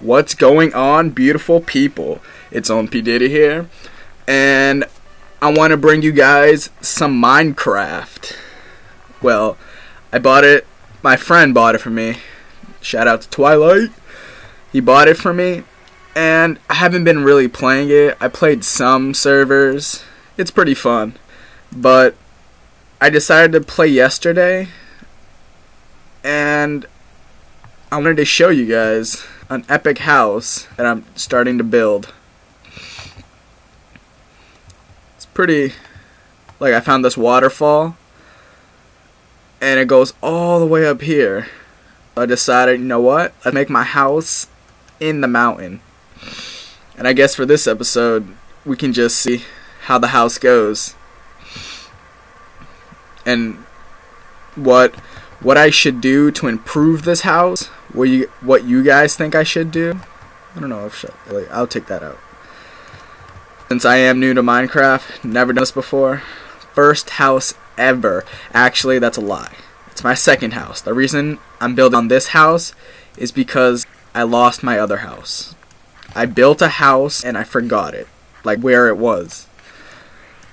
What's going on, beautiful people? It's on P Diddy here, and I want to bring you guys some Minecraft. Well, I bought it. My friend bought it for me. Shout out to Twilight. He bought it for me, and I haven't been really playing it. I played some servers. It's pretty fun, but I decided to play yesterday, and I wanted to show you guys an epic house that I'm starting to build. It's pretty, like I found this waterfall and it goes all the way up here. I decided, you know what, let's make my house in the mountain. And I guess for this episode, we can just see how the house goes. And what what I should do to improve this house, what you what you guys think I should do. I don't know if should, like, I'll take that out. Since I am new to Minecraft, never done this before, first house ever. Actually, that's a lie. It's my second house. The reason I'm building on this house is because I lost my other house. I built a house and I forgot it, like where it was.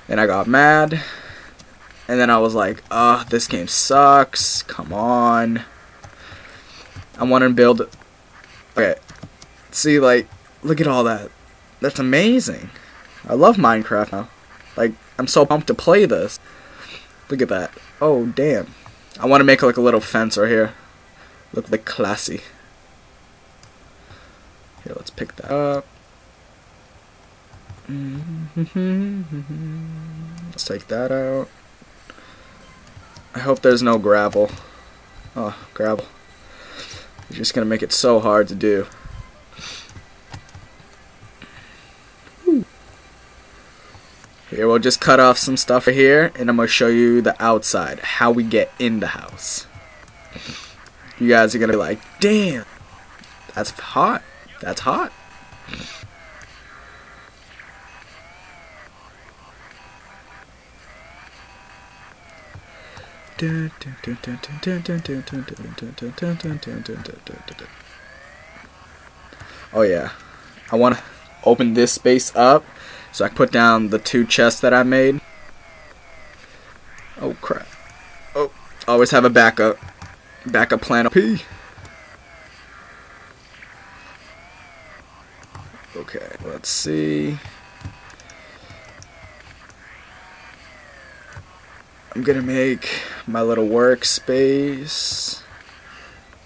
And I got mad and then I was like, ugh, this game sucks. Come on. I want to build. Okay. See, like, look at all that. That's amazing. I love Minecraft now. Like, I'm so pumped to play this. Look at that. Oh, damn. I want to make like a little fence right here. Look like classy. Here, let's pick that up. Uh. Let's take that out. I hope there's no gravel. Oh, gravel. You're just gonna make it so hard to do. Here, we'll just cut off some stuff here, and I'm gonna show you the outside, how we get in the house. You guys are gonna be like, damn, that's hot. That's hot. Oh yeah, I want to open this space up so I can put down the two chests that I made. Oh crap. Oh, always have a backup. Backup plan P. Okay, let's see. I'm gonna make my little workspace.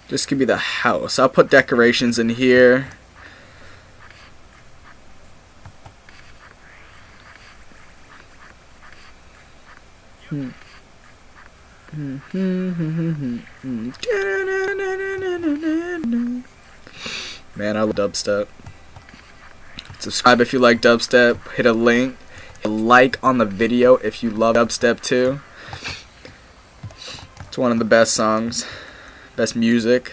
This could be the house. I'll put decorations in here. Hmm. Man, I love dubstep. Subscribe if you like dubstep. Hit a link. Hit a like on the video if you love dubstep too. It's one of the best songs, best music.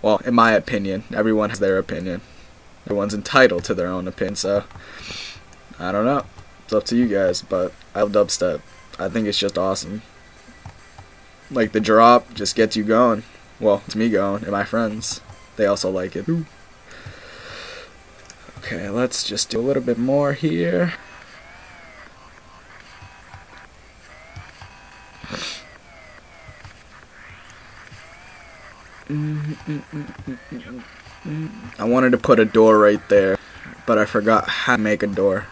Well, in my opinion, everyone has their opinion. Everyone's entitled to their own opinion, so I don't know. It's up to you guys, but I love dubstep. I think it's just awesome. Like the drop just gets you going. Well, it's me going and my friends. They also like it. Okay, let's just do a little bit more here. I wanted to put a door right there, but I forgot how to make a door.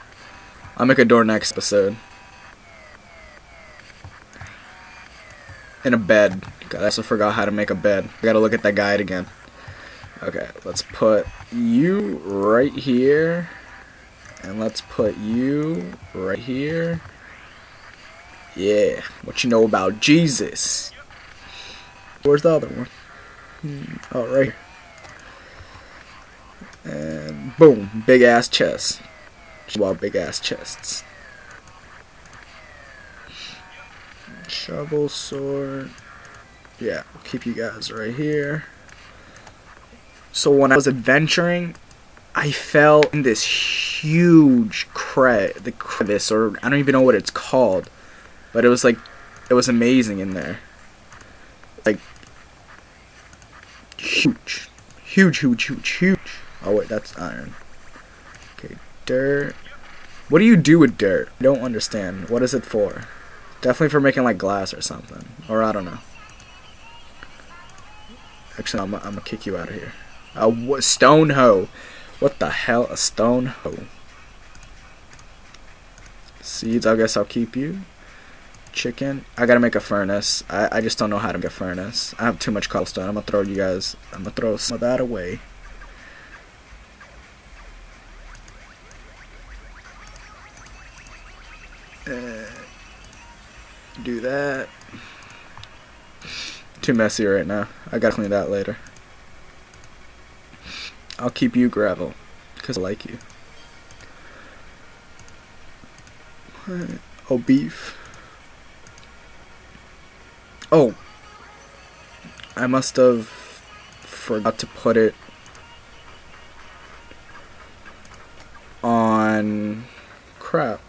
I'll make a door next episode. And a bed. I also forgot how to make a bed. I gotta look at that guide again. Okay, let's put you right here. And let's put you right here. Yeah, what you know about Jesus? Where's the other one? Oh, right And boom, big ass chest. Well, big ass chests. Shovel, sword. Yeah, we'll keep you guys right here. So when I was adventuring, I fell in this huge cre the crevice, or I don't even know what it's called, but it was like, it was amazing in there. Like, huge, Huge, huge, huge, huge. Oh wait, that's iron. Okay, dirt. What do you do with dirt? I don't understand. What is it for? Definitely for making like glass or something. Or I don't know. Actually, I'm, I'm gonna kick you out of here. A stone hoe. What the hell? A stone hoe. Seeds, I guess I'll keep you. Chicken. I gotta make a furnace. I, I just don't know how to make a furnace. I have too much cobblestone. I'm gonna throw you guys. I'm gonna throw some of that away. Uh, do that. Too messy right now. I gotta clean that later. I'll keep you gravel because I like you. Oh, beef. Oh, I must have forgot to put it on crap.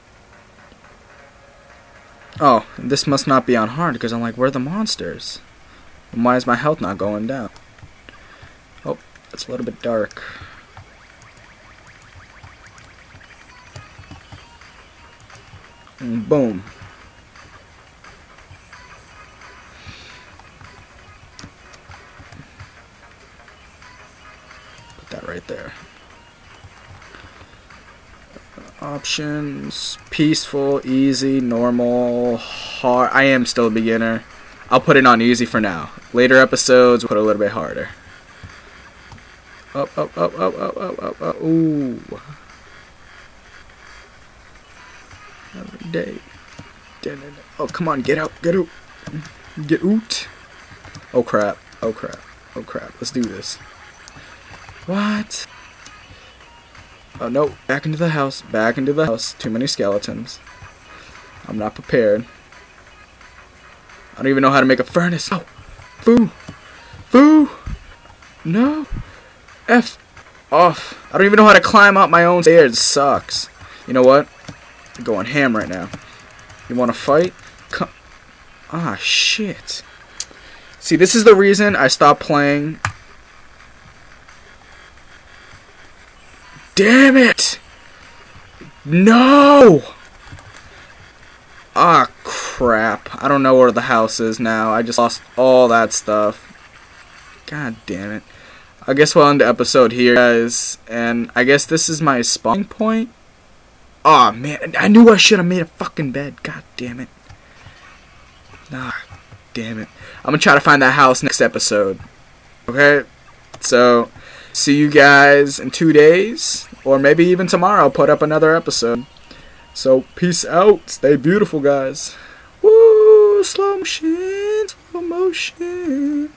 Oh, this must not be on hard because I'm like, where are the monsters? Why is my health not going down? Oh, it's a little bit dark. And boom. Right there. Options, peaceful, easy, normal, hard. I am still a beginner. I'll put it on easy for now. Later episodes, put it a little bit harder. Up, up, up, up, up, up, up, up. Ooh. Every day. Oh, come on, get out, get out. Get out. Oh, crap. Oh, crap. Oh, crap. Let's do this. What? Oh, no. Back into the house. Back into the house. Too many skeletons. I'm not prepared. I don't even know how to make a furnace. Oh. Foo. Foo. No. F. Off. I don't even know how to climb up my own stairs. Sucks. You know what? I'm going ham right now. You want to fight? Come. Ah, shit. See, this is the reason I stopped playing Damn it! No! Ah, crap. I don't know where the house is now. I just lost all that stuff. God damn it. I guess we'll end the episode here, guys. And I guess this is my spawning point. oh, man. I knew I should have made a fucking bed. God damn it. Ah, damn it. I'm gonna try to find that house next episode. Okay? So, see you guys in two days, or maybe even tomorrow. I'll put up another episode. So peace out. Stay beautiful, guys. Woo! Slow motion, slow motion.